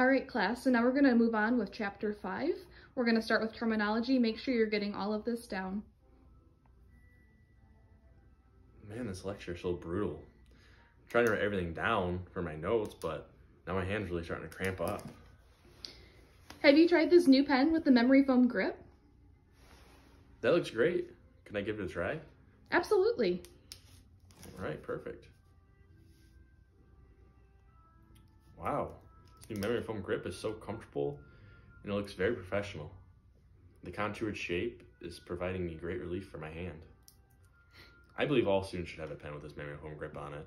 All right, class, so now we're gonna move on with chapter five. We're gonna start with terminology. Make sure you're getting all of this down. Man, this lecture is so brutal. I'm trying to write everything down for my notes, but now my hand's really starting to cramp up. Have you tried this new pen with the memory foam grip? That looks great. Can I give it a try? Absolutely. All right, perfect. Wow, new memory foam grip is so comfortable and it looks very professional. The contoured shape is providing me great relief for my hand. I believe all students should have a pen with this memory foam grip on it.